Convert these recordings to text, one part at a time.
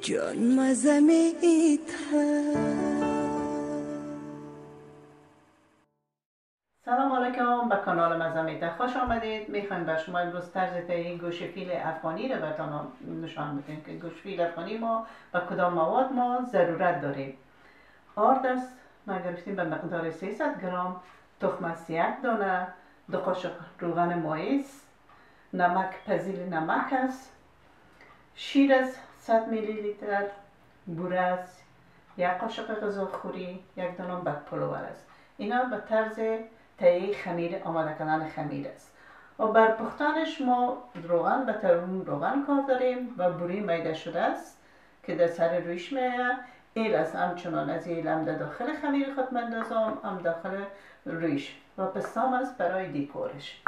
جان مزمیت سلام علیکم به کانال مزمیت خوش آمدید. می‌خوایم به شما امروز طرز تهیه گوش فیل افغانی رو براتون نشان بدیم که گوش فیل افغانی ما به کدام مواد ما ضرورت داریم. آرد است ما گرفتیم به مقدار 300 گرم تخم یک دانه. دو قاشق روغن مایز نمک پزیل نمک است. شیر از 100 میلی لیتر بوره است. یک قاشق غذاخوری یک دانم بد پلوور است. اینا به طرز تهیه خمیر آماده کردن خمیر است. و بر پختنش ما روغن به ترون روغن کار داریم و بوری میده شده است که در سر رویش میه. ایل است همچنان از ایل هم در داخل خمیر خود مندازم هم داخل رویش و پستام است برای دیکورش.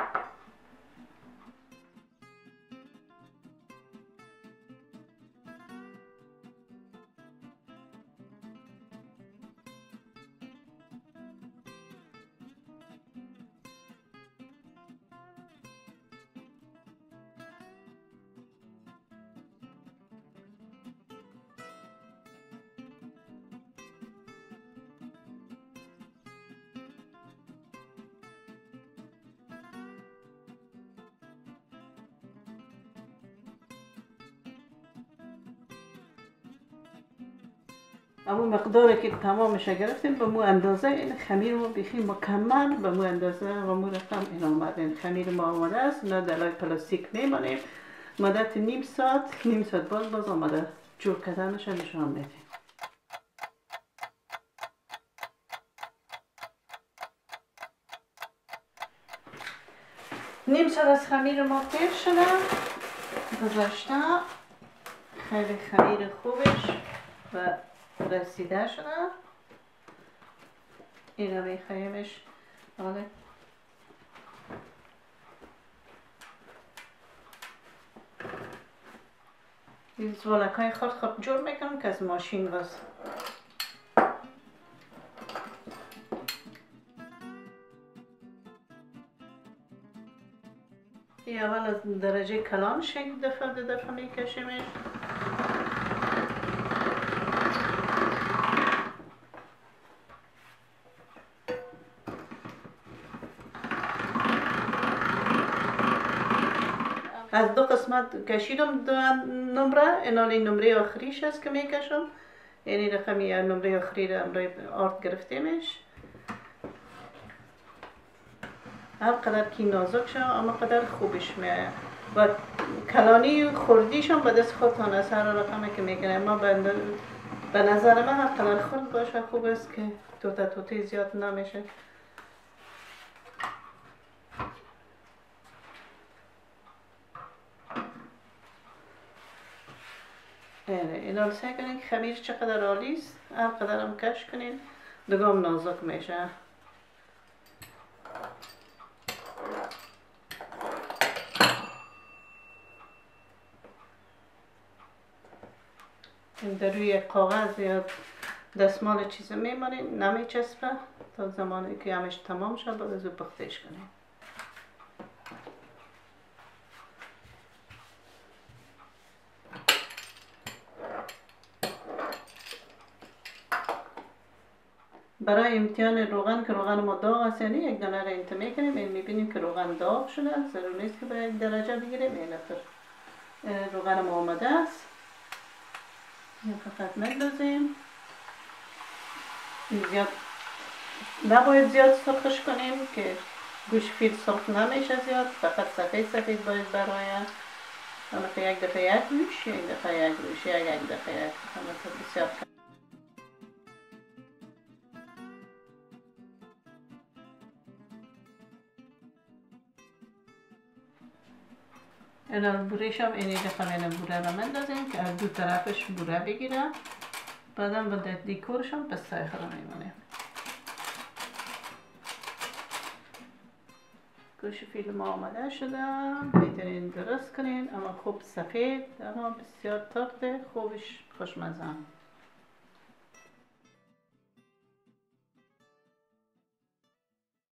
اما مقداری که تمامش گرفتیم به مو اندازه این خمیر ما بیخی مکمل به مو اندازه و مو رقم این آمد این خمیر ما آمده است. نه در پلاستیک میمانیم. مدت نیم ساعت نیم ساعت باز باز آمده جور کردنش نشان میدیم نیم ساعت از خمیر ما تیر شده. گذاشته خیلی خمیر خوبش و رسیده شده. اینو میخوایمش آره این زوالک های خود خود جور می‌کنم که از ماشین باز. این اول از درجه کلانش یک دفعه دفعه میکشیمش. از دو قسمت کشیدم دو نمره این این نمره آخریش است که می‌کشم. یعنی رقمی نمره آخری را آرد گرفتیمش. هر قدر کی نازک شد اما قدر خوبش میآید و کلانی خوردیش هم به دست خودتان از هر رقمی که می‌کنه ما به نظر من هر قدر خورد باشه خوب است که توتا توتی زیاد نمیشه. اینا رو سعی کنین که خمیر چقدر عالی است؟ هر قدر هم کش کنین. دگام نازک میشه. در روی کاغذ یا دستمال چیز میمانین نمیچسبه تا زمانی که همش تمام شد بعد از پختش کنین. برای امتحان روغن که روغن ما داغ است یعنی یک دانه را انت می‌کنیم این می‌بینیم که روغن داغ شده ضرور نیست که به یک درجه بگیریم این روغن ما آمده است. این فقط مندازیم زیاد نباید زیاد سرخش کنیم که گوش فیل سرخ نمیشه زیاد فقط سفید سفید باید برای یک دفعه یک گوش یک دفعه یک گوش یک دفعه یک بسیار این بوریش هم اینی دفعه این بوره رو مندازیم که از دو طرفش بوره بگیره. بعدم به دیکورش هم پسته خدا میمانیم گوش فیلم آماده شده. می‌تونین درست کنین. اما خوب سفید. اما بسیار ترد خوبش خوشمزه